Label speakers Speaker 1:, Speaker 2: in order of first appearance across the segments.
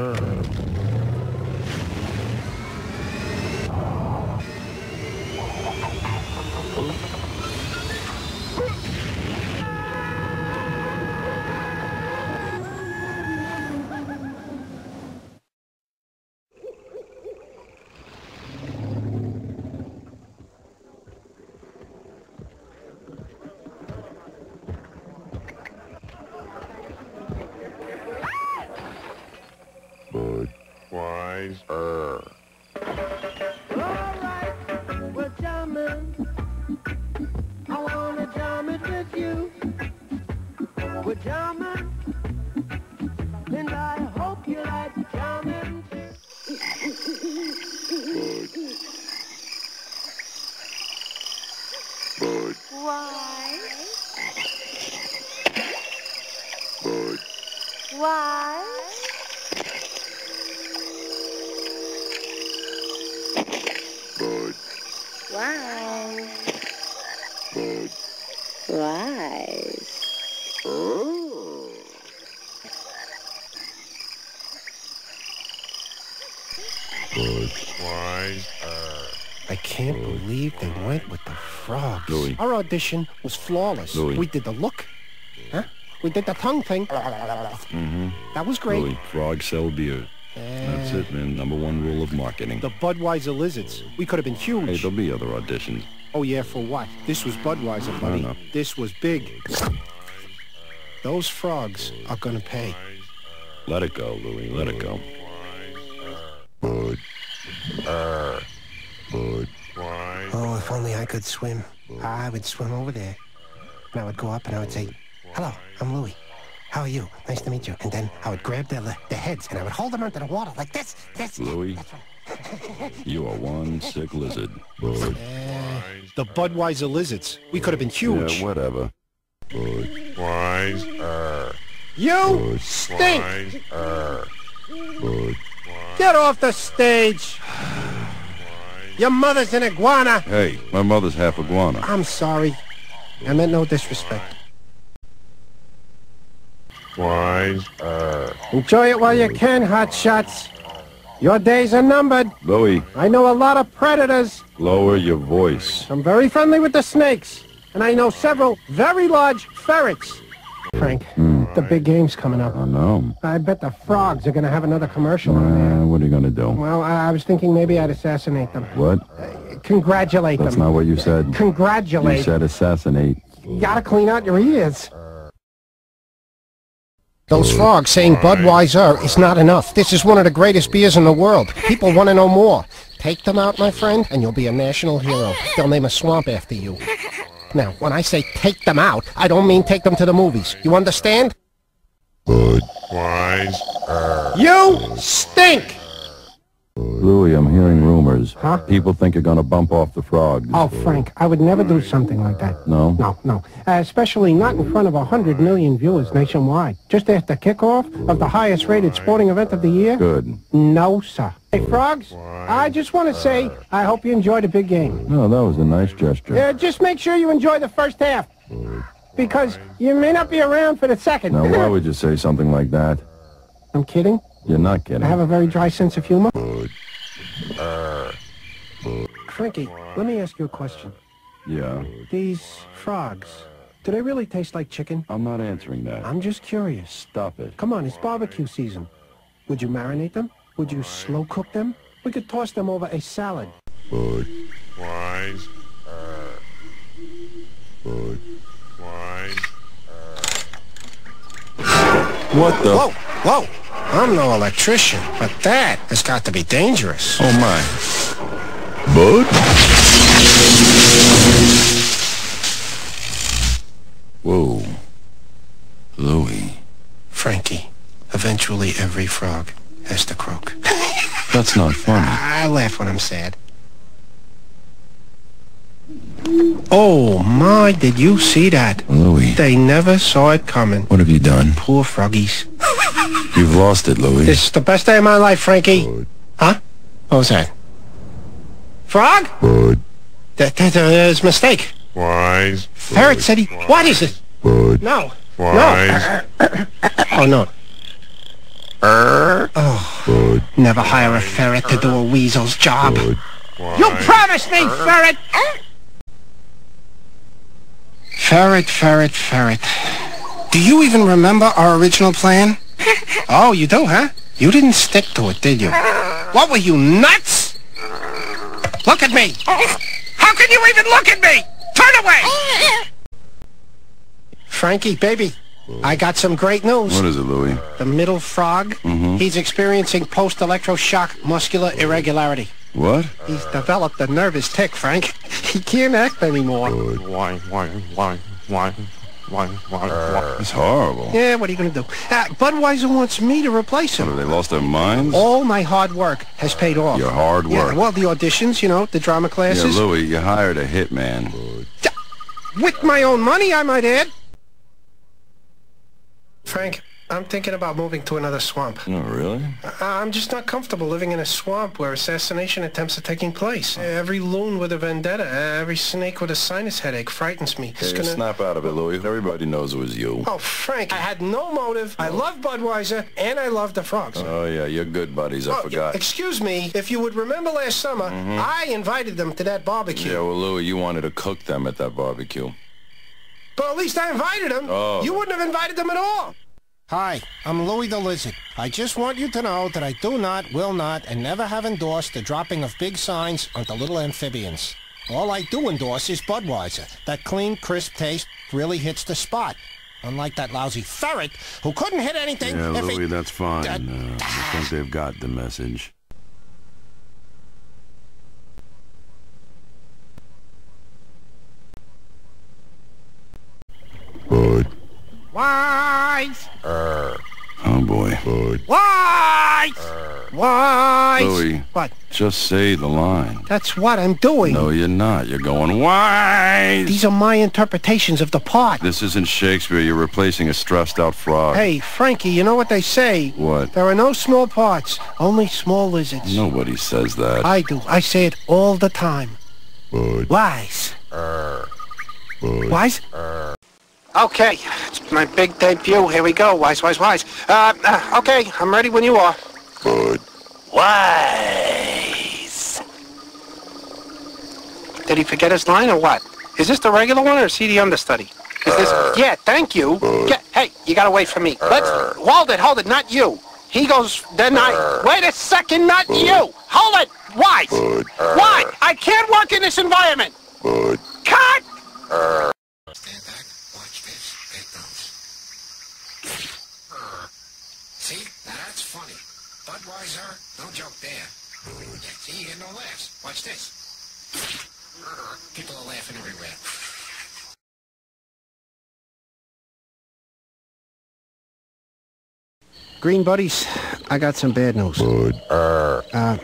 Speaker 1: Er. Bud. Er.
Speaker 2: Alright, we're jamming. I wanna jam it with you. We're jamming. And I hope you like jamming too.
Speaker 3: Why? Why?
Speaker 1: Bud.
Speaker 3: Why?
Speaker 1: Bud.
Speaker 3: Why?
Speaker 1: Oh. Bud.
Speaker 4: I can't believe they went with the frogs.
Speaker 5: Louie.
Speaker 4: Our audition was flawless.
Speaker 5: Louie.
Speaker 4: We did the look. Huh? We did the tongue thing.
Speaker 5: Mm-hmm.
Speaker 4: That was great.
Speaker 5: Louie, frogs sell beer. That's it, man. Number one rule of marketing.
Speaker 4: The Budweiser Lizards. We could have been huge.
Speaker 5: Hey, there'll be other auditions.
Speaker 4: oh, yeah, for what? This was Budweiser, buddy.
Speaker 5: know.
Speaker 4: This was big. Those frogs are gonna pay.
Speaker 5: Let it go, Louie. Let it go.
Speaker 1: Bud. Bud. Wise.
Speaker 4: Oh, if only I could swim. I would swim over there. And I would go up and I would say, hello, I'm Louie. How are you? Nice to meet you. And then I would grab their, their heads and I would hold them under the water like this, this. Louie. Right.
Speaker 5: You are one sick lizard.
Speaker 1: Bud.
Speaker 4: The Budweiser Lizards. We could have been huge.
Speaker 5: Yeah, whatever.
Speaker 1: Bud. Wise. Er.
Speaker 4: you stink!
Speaker 1: Wise. Bud.
Speaker 4: Get off the stage! Your mother's an iguana!
Speaker 5: Hey, my mother's half iguana.
Speaker 4: I'm sorry. I meant no disrespect.
Speaker 1: Wise. Er.
Speaker 4: Enjoy it while you can, hot shots. Your days are numbered.
Speaker 5: Louie,
Speaker 4: I know a lot of predators.
Speaker 5: lower your voice.
Speaker 4: I'm very friendly with the snakes. And I know several very large ferrets. Frank, the big game's coming up.
Speaker 5: I know.
Speaker 4: I bet the frogs are going to have another commercial on there.
Speaker 5: Uh, what are you gonna do?
Speaker 4: Well, I I was thinking maybe I'd assassinate them.
Speaker 5: What?
Speaker 4: Congratulate
Speaker 5: That's
Speaker 4: them.
Speaker 5: That's not what you said.
Speaker 4: Congratulate.
Speaker 5: You said assassinate.
Speaker 4: You gotta clean out your ears. Those frogs saying Budweiser is not enough. This is one of the greatest beers in the world. People want to know more. Take them out, my friend, and you'll be a national hero. They'll name a swamp after you. Now, when I say take them out, I don't mean take them to the movies. You understand?
Speaker 1: Bud. Wise.
Speaker 4: You stink!
Speaker 5: Louie, I'm hearing rumors.
Speaker 4: Huh?
Speaker 5: People think you're gonna bump off the frogs.
Speaker 4: Oh, Frank, I would never do something like that.
Speaker 5: No?
Speaker 4: No, no. Uh, especially not in front of a hundred million viewers nationwide. Just after kickoff of the highest rated sporting event of the year?
Speaker 5: Good.
Speaker 4: No, sir. Hey, Frogs, I just want to say I hope you enjoyed the big game.
Speaker 5: No, that was a nice gesture.
Speaker 4: Uh, just make sure you enjoy the first half. Because you may not be around for the second.
Speaker 5: Now, why would you say something like that?
Speaker 4: I'm kidding.
Speaker 5: You're not kidding.
Speaker 4: I have a very dry sense of humor.
Speaker 1: Bud. Bud.
Speaker 4: Frankie, let me ask you a question.
Speaker 5: Yeah,
Speaker 4: These frogs, do they really taste like chicken?
Speaker 5: I'm not answering that.
Speaker 4: I'm just curious.
Speaker 5: Stop it.
Speaker 4: Come on, it's barbecue season. Would you marinate them? Would you slow cook them? We could toss them over a salad.
Speaker 1: Bud. Wise. Er. Bud. Wise.
Speaker 5: What the?
Speaker 4: Whoa, whoa! I'm no electrician, but that has got to be dangerous.
Speaker 5: Oh my. Bud? Whoa. Louie.
Speaker 4: Frankie, eventually every frog has to croak.
Speaker 5: That's not funny.
Speaker 4: I laugh when I'm sad. Oh my, did you see that?
Speaker 5: Louie.
Speaker 4: They never saw it coming.
Speaker 5: what have you done?
Speaker 4: Poor froggies.
Speaker 5: You've lost it, Louie.
Speaker 4: This is the best day of my life, Frankie. Huh? What was that? Frog?
Speaker 1: Bud.
Speaker 4: That, that, that was a mistake.
Speaker 1: Wise.
Speaker 4: Ferret said he... What is it?
Speaker 1: Bud.
Speaker 4: No.
Speaker 1: Wise.
Speaker 4: Oh, no.
Speaker 1: Er.
Speaker 4: Oh,
Speaker 1: Bud.
Speaker 4: never hire a ferret to do a weasel's job.
Speaker 1: Bud.
Speaker 4: You promised me, ferret! Ferret, ferret, ferret. Do you even remember our original plan? oh, you do, huh? You didn't stick to it, did you? What were you, nuts? Look at me! How can you even look at me? Turn away! Frankie, baby, I got some great news.
Speaker 5: What is it, Louie?
Speaker 4: The middle frog, mm-hmm. he's experiencing post-electroshock muscular irregularity.
Speaker 5: What?
Speaker 4: He's developed a nervous tic, Frank. He can't act anymore.
Speaker 1: Why, why, why, why, why, why,
Speaker 5: It's horrible.
Speaker 4: Yeah, what are you going to do? Uh, Budweiser wants me to replace
Speaker 5: What, have
Speaker 4: him.
Speaker 5: they lost their minds?
Speaker 4: All my hard work has paid off.
Speaker 5: Your hard work?
Speaker 4: Yeah, well, the auditions, you know, the drama classes.
Speaker 5: Yeah,
Speaker 4: classes.
Speaker 5: Louie, you hired a hitman.
Speaker 4: With my own money, I might add. Frank, I'm thinking about moving to another swamp.
Speaker 5: No, really?
Speaker 4: I- I'm just not comfortable living in a swamp where assassination attempts are taking place. Every loon with a vendetta, every snake with a sinus headache frightens me.
Speaker 5: Hey,
Speaker 4: gonna-
Speaker 5: snap out of it, Louie. Everybody knows it was you.
Speaker 4: Oh, Frank, I had no motive. I love Budweiser, and I love the frogs.
Speaker 5: Oh, yeah, you're good buddies. I
Speaker 4: Oh,
Speaker 5: forgot.
Speaker 4: Excuse me, if you would remember last summer, mm-hmm. I invited them to that barbecue.
Speaker 5: Yeah, well, Louie, you wanted to cook them at that barbecue.
Speaker 4: But at least I invited them.
Speaker 5: Oh.
Speaker 4: You wouldn't have invited them at all. Hi, I'm Louie the Lizard. I just want you to know that I do not, will not, and never have endorsed the dropping of big signs onto little amphibians. All I do endorse is Budweiser. That clean, crisp taste really hits the spot. Unlike that lousy ferret who couldn't hit anything
Speaker 5: Yeah,
Speaker 4: if he...
Speaker 5: That's fine.
Speaker 4: That-
Speaker 5: Uh, I think they've got the message.
Speaker 1: Bud.
Speaker 4: Wise!
Speaker 5: Oh, boy.
Speaker 1: Bud.
Speaker 4: Wise! Wise!
Speaker 5: Louie.
Speaker 4: What?
Speaker 5: Just say the line.
Speaker 4: That's what I'm doing.
Speaker 5: No, you're not. You're going wise.
Speaker 4: These are my interpretations of the part.
Speaker 5: This isn't Shakespeare. You're replacing a stressed-out frog.
Speaker 4: Hey, Frankie, you know what they say?
Speaker 5: What?
Speaker 4: There are no small parts, only small lizards.
Speaker 5: Nobody says that.
Speaker 4: I do. I say it all the time.
Speaker 1: Bud.
Speaker 4: Wise.
Speaker 1: Bud.
Speaker 4: Wise? Okay, it's my big debut. Here we go. Wise, wise, wise. Uh, uh, okay, I'm ready when you are.
Speaker 1: Good.
Speaker 4: Wise. Did he forget his line or what? Is this the regular one or is he the understudy? Is this? Yeah, thank you. Yeah, hey, you gotta wait for me. Let's hold it, hold it, not you. He goes, then I. Wait a second, not you. Hold it. Wise.
Speaker 1: Bud.
Speaker 4: Why? I can't work in this environment.
Speaker 1: Bud.
Speaker 4: Cut.
Speaker 6: Stand back, watch this, it goes. See, now that's funny. Budweiser, no joke there. Yeah, see, you get no laughs. Watch this. People are laughing everywhere.
Speaker 4: Green buddies, I got some bad news.
Speaker 1: Bud.
Speaker 4: Uh,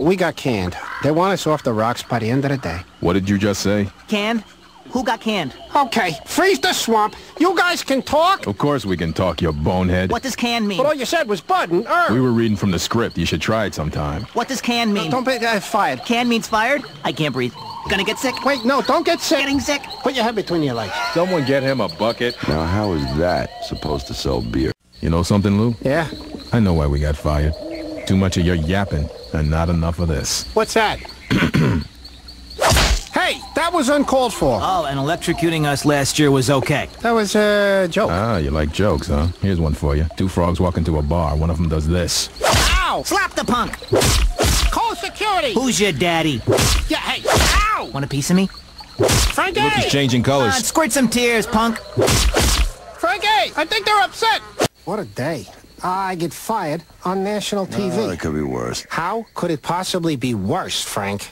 Speaker 4: we got canned. They want us off the rocks by the end of the day.
Speaker 7: What did you just say?
Speaker 8: Canned? Who got canned?
Speaker 4: Okay, freeze the swamp. You guys can talk.
Speaker 7: Of course we can talk, you bonehead.
Speaker 8: What does canned mean?
Speaker 4: But all you said was Bud and Er.
Speaker 7: We were reading from the script. You should try it sometime.
Speaker 8: What does canned mean?
Speaker 4: Don't be uh, fired.
Speaker 8: Canned means fired? I can't breathe. Gonna get sick?
Speaker 4: Wait, no, don't get sick.
Speaker 8: Getting sick?
Speaker 4: Put your head between your legs.
Speaker 7: Someone get him a bucket.
Speaker 5: Now, how is that supposed to sell beer?
Speaker 7: You know something, Lou?
Speaker 4: Yeah?
Speaker 7: I know why we got fired. Too much of your yapping and not enough of this.
Speaker 4: What's that? Hey, that was uncalled for.
Speaker 8: Oh, and electrocuting us last year was okay.
Speaker 4: That was a joke.
Speaker 7: Ah, you like jokes, huh? Here's one for you. Two frogs walk into a bar. One of them does this.
Speaker 4: Ow!
Speaker 8: Slap the punk!
Speaker 4: Call security!
Speaker 8: Who's your daddy?
Speaker 4: Yeah, hey! Ow!
Speaker 8: Want a piece of me?
Speaker 4: Frankie!
Speaker 7: Look, he's changing
Speaker 8: Come on,
Speaker 7: colors.
Speaker 8: squirt some tears, punk.
Speaker 4: Frankie! I think they're upset! What a day. I get fired on national TV.
Speaker 5: Oh, it could be worse.
Speaker 4: How could it possibly be worse, Frank?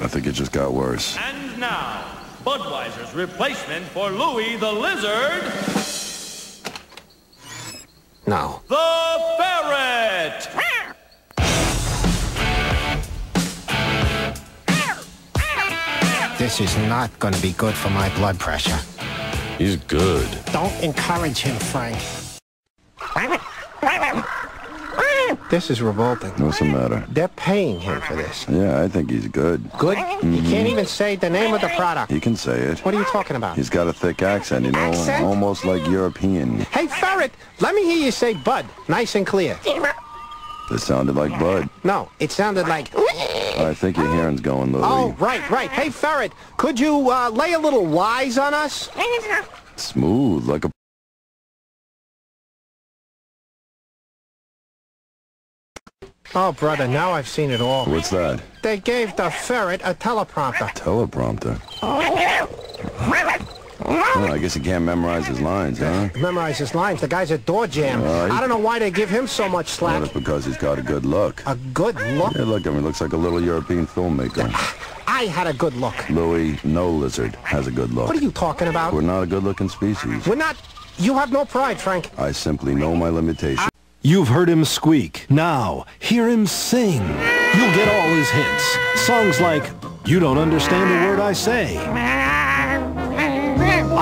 Speaker 5: I think it just got worse.
Speaker 9: And now, Budweiser's replacement for Louie the Lizard,
Speaker 4: Now.
Speaker 9: the Ferret!
Speaker 4: This is not going to be good for my blood pressure.
Speaker 5: He's good.
Speaker 4: Don't encourage him, Frank. This is revolting.
Speaker 5: What's the matter?
Speaker 4: They're paying him for this.
Speaker 5: Yeah, I think he's good.
Speaker 4: Good? You can't even say the name of the product.
Speaker 5: He can say it.
Speaker 4: What are you talking about?
Speaker 5: He's got a thick accent, you know,
Speaker 4: Accent?
Speaker 5: almost like European.
Speaker 4: Hey, Ferret, let me hear you say Bud, nice and clear.
Speaker 5: It sounded like Bud.
Speaker 4: No, it sounded like...
Speaker 5: I think your hearing's going, Louie.
Speaker 4: Oh, right, right. Hey, Ferret, could you uh, lay a little wise on us?
Speaker 5: Smooth, like a...
Speaker 4: Oh, brother, now I've seen it all.
Speaker 5: What's that?
Speaker 4: They gave the ferret a teleprompter.
Speaker 5: Teleprompter. Oh, I guess he can't memorize his lines, huh?
Speaker 4: Memorize his lines. The guy's a door jam. I don't know why they give him so much
Speaker 5: Well,
Speaker 4: slack.
Speaker 5: that's because he's got a good look.
Speaker 4: A good look?
Speaker 5: Yeah, look, I mean, looks like a little European filmmaker.
Speaker 4: I had a good look.
Speaker 5: Louie, no lizard, has a good look.
Speaker 4: What are you talking about?
Speaker 5: We're not a good-looking species.
Speaker 4: We're not... You have no pride, Frank.
Speaker 5: I simply know my limitations.
Speaker 10: You've heard him squeak. Now, hear him sing. You'll get all his hints. Songs like, You Don't Understand a Word I Say. I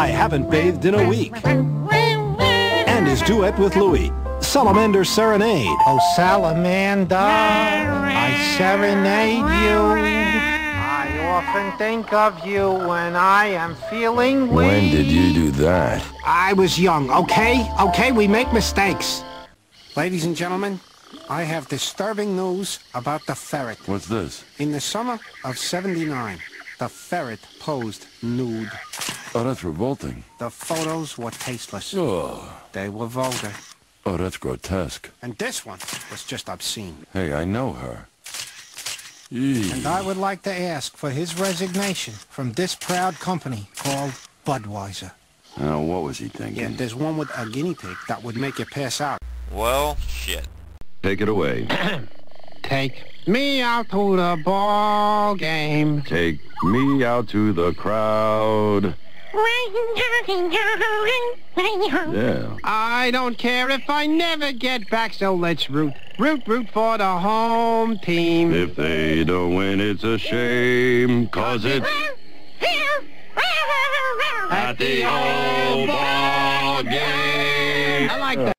Speaker 10: Haven't Bathed in a Week. And his duet with Louie, Salamander Serenade.
Speaker 4: Oh, salamander, I serenade you. I often think of you when I am feeling weak.
Speaker 5: When did you do that?
Speaker 4: I was young, okay? Okay, we make mistakes. Ladies and gentlemen, I have disturbing news about the ferret.
Speaker 5: What's this?
Speaker 4: In the summer of 79, the ferret posed nude.
Speaker 5: Oh, that's revolting.
Speaker 4: The photos were tasteless.
Speaker 5: Oh,
Speaker 4: They were vulgar.
Speaker 5: oh, that's grotesque.
Speaker 4: And this one was just obscene.
Speaker 5: Hey, I know her. Eee.
Speaker 4: And I would like to ask for his resignation from this proud company called Budweiser.
Speaker 5: Now, what was he thinking?
Speaker 4: Yeah, there's one with a guinea pig that would make you pass out.
Speaker 9: Well, shit.
Speaker 5: Take it away.
Speaker 4: Take me out to the ball game.
Speaker 5: Take me out to the crowd. Yeah.
Speaker 4: I don't care if I never get back, so let's root. Root, root for the home team.
Speaker 5: If they don't win, it's a shame, cause it's at the old ball game.
Speaker 4: I like that.